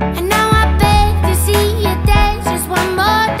And dance just one more time.